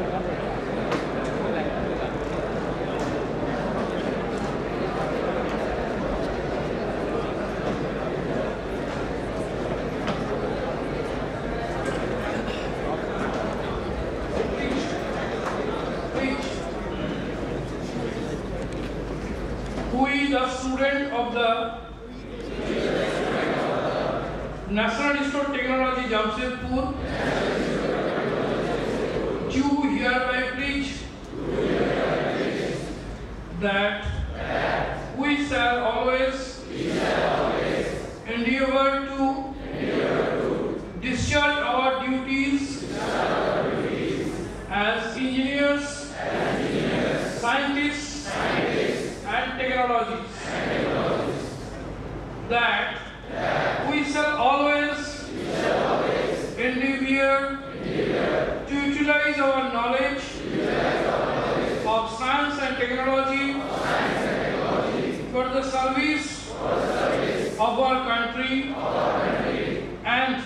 Who is a student of the National Institute of Technology Jamshedpur do hereby preach that we shall always endeavor to discharge our duties as engineers, scientists, and technologists. That we shall always endeavor to utilize our knowledge of science and technology for the service of our country and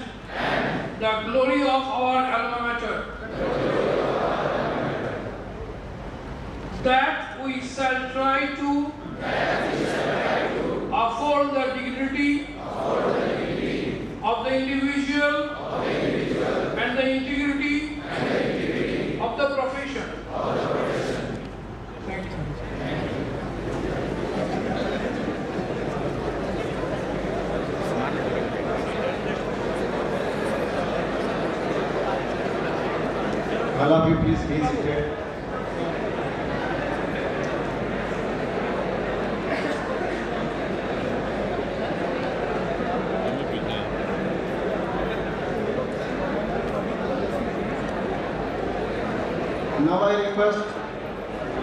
the glory of our alma mater. That we shall try to of you please be seated. Now I request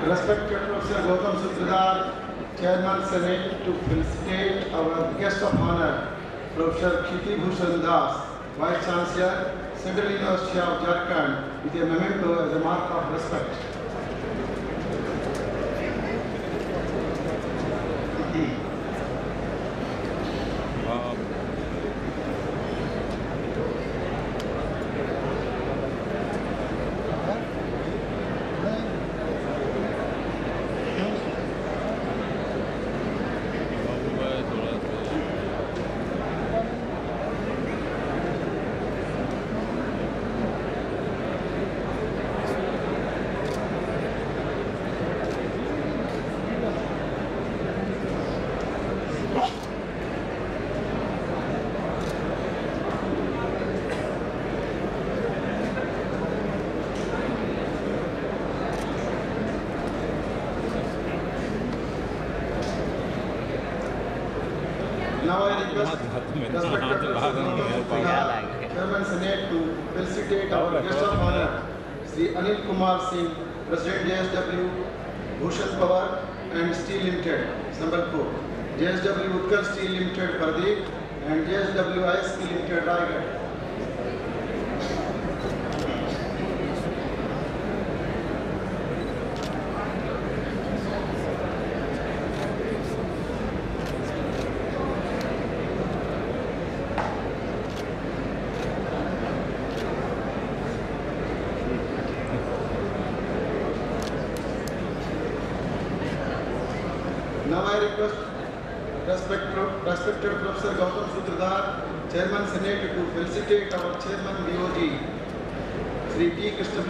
respected Professor Gautam Sutradhar, Chairman Senate to felicitate our guest of honor, Professor Kiti Bhushan Das, Vice Chancellor, Central University of Jharkhand, with a memento as a mark of respect. Chairman Senate to felicitate our guest of honor, Sri Anil Kumar Singh, President JSW, Bhushan Power and Steel Limited, Sambalpur, JSW Utkar Steel Limited, Pradeep, and JSW ISP Limited, Raigad. Now I request respected respected Professor Gautam Sutradhar, Chairman Senate to felicitate our Chairman BOG, Sri T. Krishna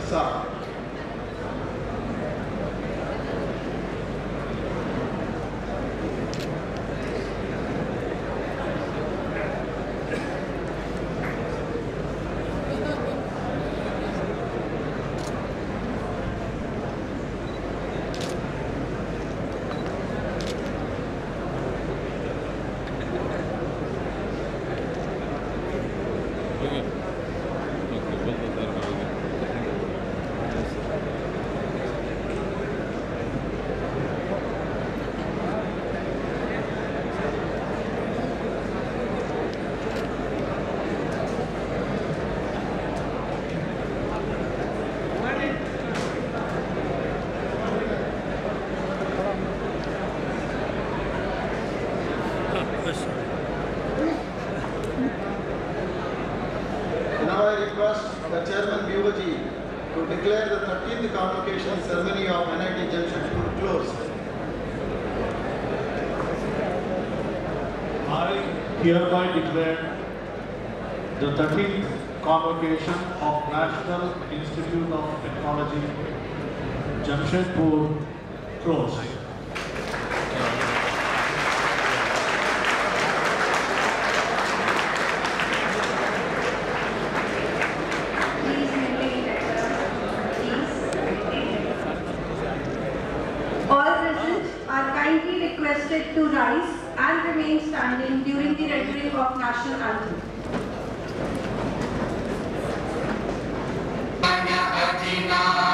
Muy bien. Prasad. to declare the 13th convocation ceremony of NIT Jamshedpur closed. I hereby declare the 13th convocation of National Institute of Technology, Jamshedpur closed. are kindly requested to rise and remain standing during the rendering of national anthem. Anna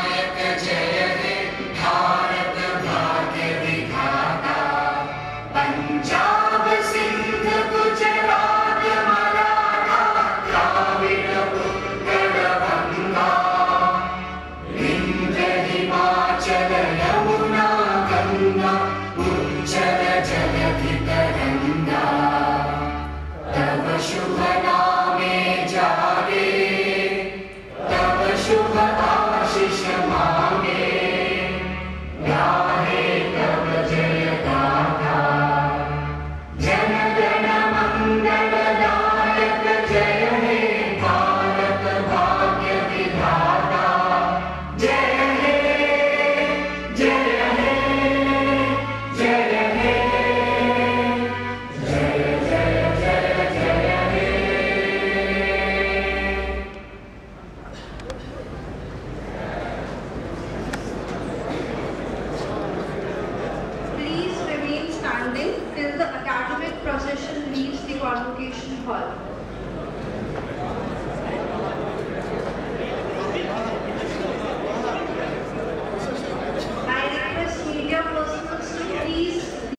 好